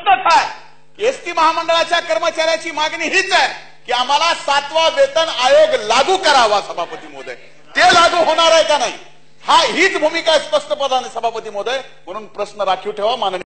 स्पष्टच आहे. एसटी महामंडळाच्या कर्मचाऱ्याची मागणी हीच आहे की आम्हाला सातवा वेतन आयोग लागू करावा सभापती महोदय. ते लागू होणार आहे का नाही? हा हीच भूमिका स्पष्टपदाने सभापती महोदय. म्हणून प्रश्न राखीव ठेवा माननीय